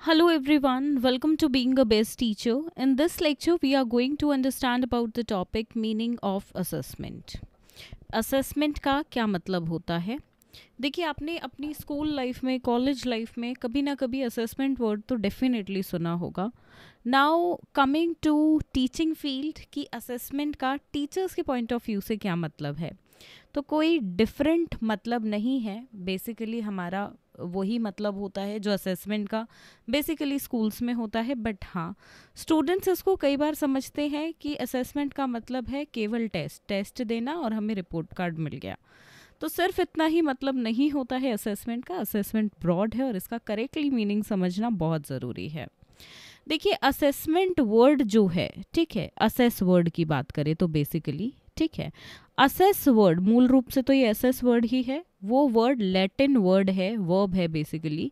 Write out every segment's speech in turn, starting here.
Hello everyone, welcome to Being a Best Teacher. In this lecture, we are going to understand about the topic meaning of assessment. Assessment का क्या मतलब होता है देखिए आपने अपनी स्कूल लाइफ में कॉलेज लाइफ में कभी ना कभी असेसमेंट वर्ड तो डेफिनेटली सुना होगा now coming to teaching field की असेसमेंट का टीचर्स के पॉइंट ऑफ़ व्यू से क्या मतलब है तो कोई डिफरेंट मतलब नहीं है। बेसिकली हमारा वही मतलब होता है जो असेसमेंट का बेसिकली स्कूल्स में होता है बट हाँ स्टूडेंट्स इसको कई बार समझते हैं कि असेसमेंट का मतलब है केवल टेस्ट टेस्ट देना और हमें रिपोर्ट कार्ड मिल गया। तो सिर्फ़ इतना ही मतलब नहीं होता है असेसमेंट का। असेसमेंट ब्रॉड है और इसका करेक्टली मीनिंग समझना बहुत ज़रूरी है। देखिए असेसमेंट वर्ड जो है, ठीक है असेस वर्ड की बात करें तो बेसिकली ठीक है। असेस वर्ड मूल रूप से तो ये असेस वर्ड ही है। वो वर्ड लैटिन वर्ड है वर्ब है बेसिकली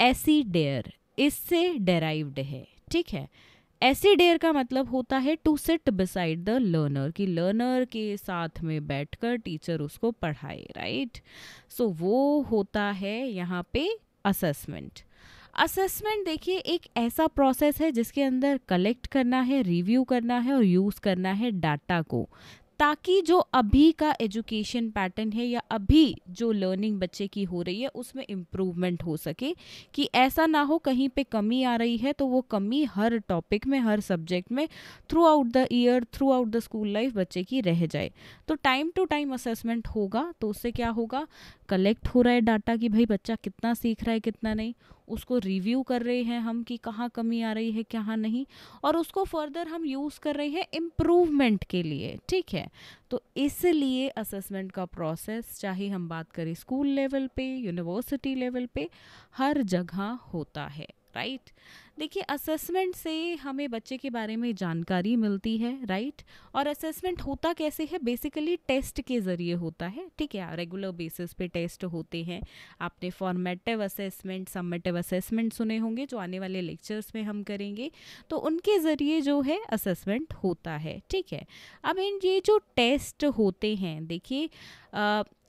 एसी डेयर इससे डेराइव्ड है ठीक है। एसी डेयर का मतलब होता है to sit beside the learner कि लर्नर के साथ में बैठकर टीचर उसको पढ़ाए राइट सो so, वो होता है यहाँ पे असेसमेंट असेसमेंट देखिए एक ऐसा प्रोसेस है जिसके अंदर कलेक्ट करना है रिव्यू करना है और यूज़ करना है डाटा को। ताकि जो अभी का एजुकेशन पैटर्न है या अभी जो लर्निंग बच्चे की हो रही है, उसमें इम्प्रूवमेंट हो सके। कि ऐसा ना हो कहीं पे कमी आ रही है तो वो कमी हर टॉपिक में, हर सब्जेक्ट में throughout the year throughout the school life बच्चे की रह जाए। तो टाइम टू टाइम असेसमेंट होगा तो उससे क्या होगा? कलेक्ट हो रहा है डाटा कि भाई बच्चा कितना सीख रहा है, कितना नहीं। उसको रिव्यू कर रहे हैं हम कि कहाँ कमी आ रही है, कहाँ नहीं और उसको फर्दर हम यूज़ कर रहे हैं इम्प्रूवमेंट के लिए, ठीक है? तो इसलिए असेसमेंट का प्रोसेस चाहे हम बात करें स्कूल लेवल पे यूनिवर्सिटी लेवल पे, हर जगह होता है। राइट? देखिए असेसमेंट से हमें बच्चे के बारे में जानकारी मिलती है, राइट? और असेसमेंट होता कैसे है? बेसिकली टेस्ट के ज़रिए होता है, ठीक है? रेगुलर बेसिस पे टेस्ट होते हैं। आपने फॉर्मेटिव असेसमेंट सबमेटिव असेसमेंट सुने होंगे, जो आने वाले लेक्चर्स में हम करेंगे। तो उनके ज़रिए जो है असेसमेंट होता है, ठीक है? अब इन ये जो टेस्ट होते हैं, देखिए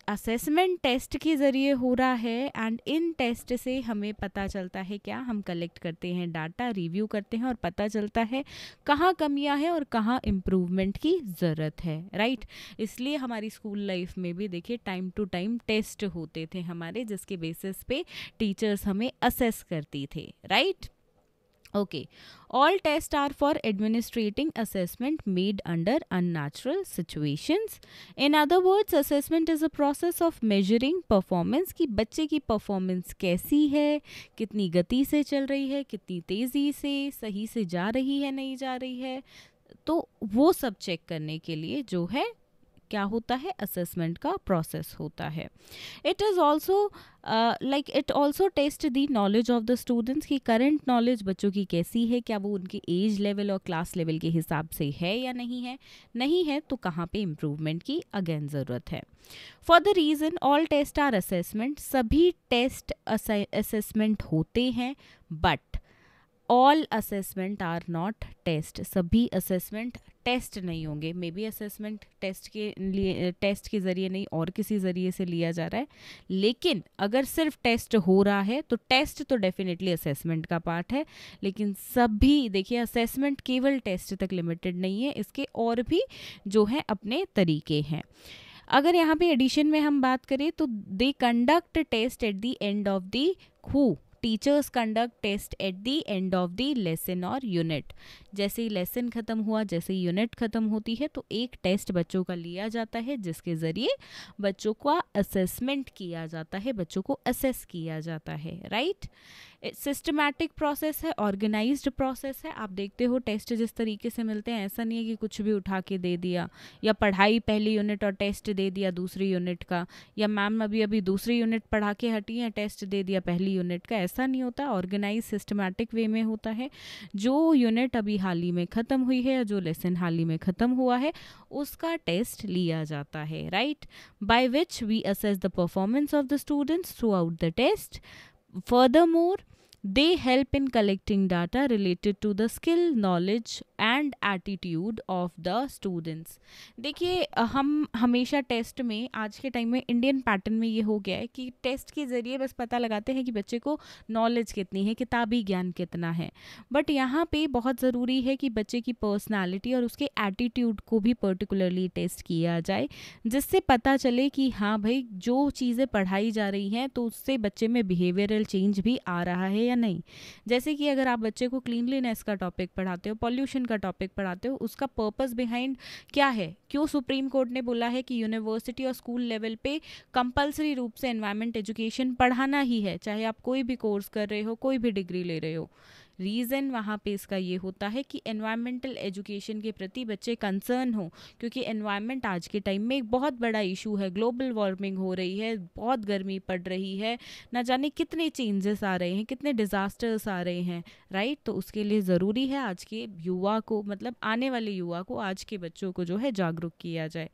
असेसमेंट टेस्ट के ज़रिए हो रहा है एंड इन टेस्ट से हमें पता चलता है क्या हम कलेक्ट करते हैं डाटा रिव्यू करते हैं और पता चलता है कहाँ कमियाँ हैं और कहाँ इम्प्रूवमेंट की ज़रूरत है राइट इसलिए हमारी स्कूल लाइफ में भी देखिए टाइम टू टाइम टेस्ट होते थे हमारे जिसके बेसिस पे टीचर्स हमें असेस करती थे right okay all test are for administering assessment made under unnatural situations in other words assessment is a process of measuring performance कि बच्चे की परफॉर्मेंस कैसी है, कितनी गति से चल रही है, कितनी तेज़ी से, सही से जा रही है, नहीं जा रही है। तो वो सब चेक करने के लिए जो है क्या होता है? असेसमेंट का प्रोसेस होता है। It is also like it also test the knowledge of the students की करेंट नॉलेज बच्चों की कैसी है? क्या वो उनकी एज लेवल और क्लास लेवल के हिसाब से है या नहीं है? नहीं है तो कहाँ पे इम्प्रूवमेंट की अगेन ज़रूरत है। For the reason all test are assessment सभी टेस्ट असेसमेंट होते हैं but all assessment are not test सभी असेसमेंट टेस्ट नहीं होंगे. मे बी असेसमेंट टेस्ट के लिए टेस्ट के ज़रिए नहीं, और किसी ज़रिए से लिया जा रहा है. लेकिन अगर सिर्फ़ टेस्ट हो रहा है तो टेस्ट तो डेफिनेटली असेसमेंट का पार्ट है. लेकिन सभी, देखिए असेसमेंट केवल टेस्ट तक लिमिटेड नहीं है. इसके और भी जो है, अपने तरीके हैं. अगर यहाँ पे एडिशन में हम बात करें तो they conduct test at the end of the who teachers conduct test at the end of the lesson और यूनिट जैसे ही लेसन ख़त्म हुआ, जैसे ही यूनिट ख़त्म होती है तो एक टेस्ट बच्चों का लिया जाता है, जिसके ज़रिए बच्चों का असेसमेंट किया जाता है, बच्चों को असेस किया जाता है राइट? सिस्टमैटिक प्रोसेस है ऑर्गेनाइज्ड प्रोसेस है। आप देखते हो टेस्ट जिस तरीके से मिलते हैं ऐसा नहीं है कि कुछ भी उठा के दे दिया या पढ़ाई पहली यूनिट और टेस्ट दे दिया दूसरी यूनिट का या मैम अभी अभी दूसरी यूनिट पढ़ा के हटी है टेस्ट दे दिया पहली यूनिट का ऐसा नहीं होता। ऑर्गेनाइज सिस्टमैटिक वे में होता है। जो यूनिट अभी हाल ही में ख़त्म हुई है या जो लेसन हाल ही में ख़त्म हुआ है उसका टेस्ट लिया जाता है right by which we assess the performance of the students throughout the test Furthermore, they help in collecting data related to the skill, knowledge and attitude of the students देखिए, हम हमेशा टेस्ट में, आज के time में Indian pattern में ये हो गया है कि टेस्ट के ज़रिए बस पता लगाते हैं कि बच्चे को नॉलेज कितनी है, किताबी ज्ञान कितना है। बट यहाँ पे बहुत ज़रूरी है कि बच्चे की पर्सनालिटी और उसके एटीट्यूड को भी पर्टिकुलरली टेस्ट किया जाए, जिससे पता चले कि हाँ भाई, जो चीज़ें पढ़ाई जा रही हैं तो उससे बच्चे में बिहेवियरल चेंज भी आ रहा है या नहीं। जैसे कि अगर आप बच्चे को क्लीनलीनेस का टॉपिक पढ़ाते हो पॉल्यूशन का टॉपिक पढ़ाते हो, उसका पर्पस बिहाइंड क्या है? क्यों सुप्रीम कोर्ट ने बोला है कि यूनिवर्सिटी और स्कूल लेवल पे कंपलसरी रूप से एनवायरमेंट एजुकेशन पढ़ाना ही है, चाहे आप कोई भी कोर्स कर रहे हो, कोई भी डिग्री ले रहे हो। रीज़न वहाँ पे इसका ये होता है कि एनवायरमेंटल एजुकेशन के प्रति बच्चे कंसर्न हो, क्योंकि एनवायरनमेंट आज के टाइम में एक बहुत बड़ा इशू है। ग्लोबल वार्मिंग हो रही है, बहुत गर्मी पड़ रही है। ना जाने कितने चेंजेस आ रहे हैं, कितने डिज़ास्टर्स आ रहे हैं राइट तो उसके लिए ज़रूरी है आज के युवा को मतलब आने वाले युवा को, आज के बच्चों को जो है जागरूक किया जाए।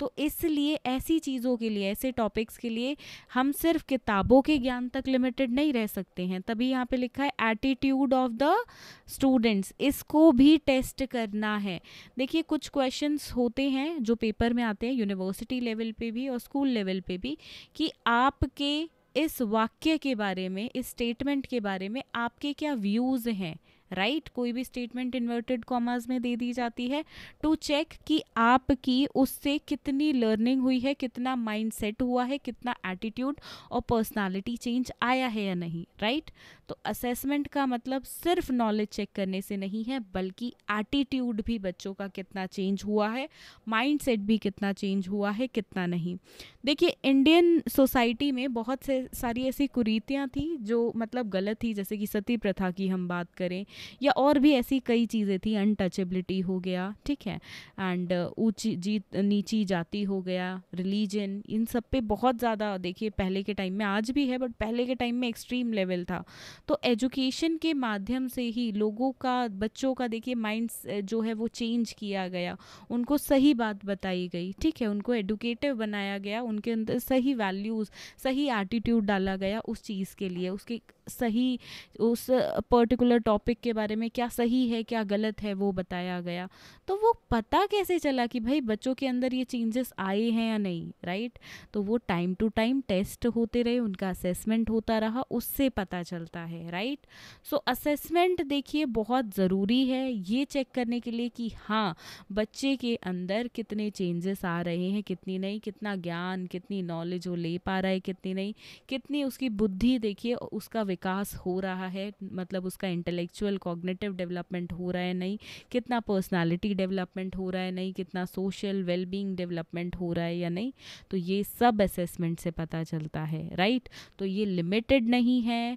तो इसलिए, ऐसी चीज़ों के लिए, ऐसे टॉपिक्स के लिए हम सिर्फ़ किताबों के ज्ञान तक लिमिटेड नहीं रह सकते हैं। तभी यहाँ पे लिखा है एटीट्यूड ऑफ़ द स्टूडेंट्स इसको भी टेस्ट करना है। देखिए, कुछ क्वेश्चंस होते हैं जो पेपर में आते हैं यूनिवर्सिटी लेवल पे भी और स्कूल लेवल पे भी, कि आपके इस वाक्य के बारे में, इस स्टेटमेंट के बारे में आपके क्या व्यूज़ हैं? Right right? कोई भी स्टेटमेंट इन्वर्टेड कॉमर्स में दे दी जाती है। टू चेक कि आपकी उससे कितनी लर्निंग हुई है, कितना माइंड सेट हुआ है, कितना एटीट्यूड और पर्सनालिटी चेंज आया है या नहीं। Right right? तो असेसमेंट का मतलब सिर्फ़ नॉलेज चेक करने से नहीं है, बल्कि एटीट्यूड भी बच्चों का कितना चेंज हुआ है माइंड सेट भी कितना चेंज हुआ है, कितना नहीं। देखिए इंडियन सोसाइटी में बहुत से, सारी ऐसी कुरीतियाँ थी जो मतलब गलत थी, जैसे कि सती प्रथा की हम बात करें, या और भी ऐसी कई चीज़ें थी अनटचेबिलिटी हो गया, ठीक है एंड ऊँची, जीत, नीची जाति हो गया रिलीजन इन सब पे बहुत ज़्यादा, देखिए, पहले के टाइम में आज भी है बट पहले के टाइम में एक्सट्रीम लेवल था। तो एजुकेशन के माध्यम से ही लोगों का, बच्चों का देखिए माइंड जो है वो चेंज किया गया। उनको सही बात बताई गई, ठीक है? उनको एडुकेटिव बनाया गया, उनके अंदर सही वैल्यूज़ सही एटीट्यूड डाला गया उस चीज़ के लिए। उसके सही, उस पर्टिकुलर टॉपिक के बारे में क्या सही है, क्या गलत है, वो बताया गया। तो वो पता कैसे चला कि भाई बच्चों के अंदर ये चेंजेस आए हैं या नहीं राइट तो वो टाइम टू टाइम टेस्ट होते रहे, उनका असेसमेंट होता रहा, उससे पता चलता है राइट सो असेसमेंट देखिए बहुत ज़रूरी है, ये चेक करने के लिए कि हाँ बच्चे के अंदर कितने चेंजेस आ रहे हैं, कितनी नहीं, कितना ज्ञान, कितनी नॉलेज वो ले पा रहा है, कितनी नहीं, कितनी उसकी बुद्धि देखिए उसका विकास हो रहा है मतलब उसका इंटेलेक्चुअल कॉग्नेटिव डेवलपमेंट हो रहा है, नहीं, कितना पर्सनालिटी डेवलपमेंट हो रहा है, नहीं, कितना सोशल वेलबींग डेवलपमेंट हो रहा है या नहीं तो ये सब असेसमेंट से पता चलता है राइट तो ये लिमिटेड नहीं है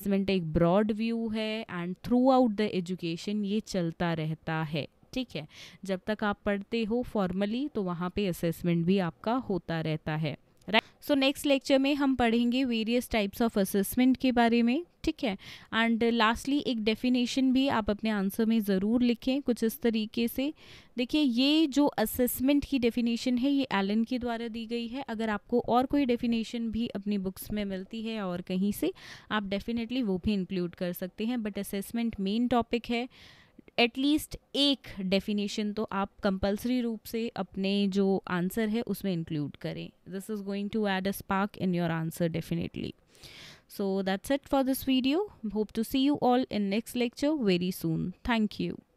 असेसमेंट एक ब्रॉड व्यू है and throughout the education ये चलता रहता है, ठीक है? जब तक आप पढ़ते हो फॉर्मली तो वहाँ पे असेसमेंट भी आपका होता रहता है। सो नेक्स्ट लेक्चर में हम पढ़ेंगे वेरियस टाइप्स ऑफ़ असेसमेंट के बारे में, ठीक है? एंड लास्टली एक डेफिनेशन भी आप अपने आंसर में ज़रूर लिखें कुछ इस तरीके से। देखिए, ये जो असेसमेंट की डेफिनेशन है, ये एलन के द्वारा दी गई है। अगर आपको और कोई डेफिनेशन भी अपनी बुक्स में मिलती है और कहीं से, आप डेफिनेटली वो भी इंक्लूड कर सकते हैं। बट असेसमेंट मेन टॉपिक है। एटलीस्ट एक डेफिनेशन तो आप कंपलसरी रूप से अपने जो आंसर है उसमें इंक्लूड करें। This is going to add a spark in your answer definitely so that's it for this video hope to see you all in next lecture very soon. Thank you.